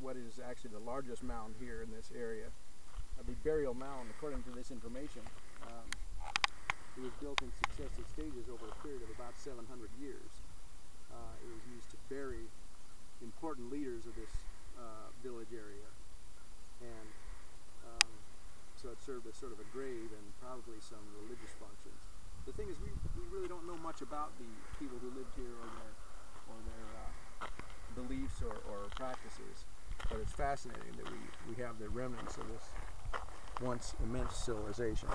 what is actually the largest mound here in this area. Uh, the burial mound, according to this information, um, it was built in successive stages over a period of about 700 years. Uh, it was used to bury important leaders of this uh, village area, and um, so it served as sort of a grave and probably some religious functions. The thing is, we, we really don't know much about the people who lived here or their or their uh, beliefs or, or practices, but it's fascinating that we, we have the remnants of this once immense civilization.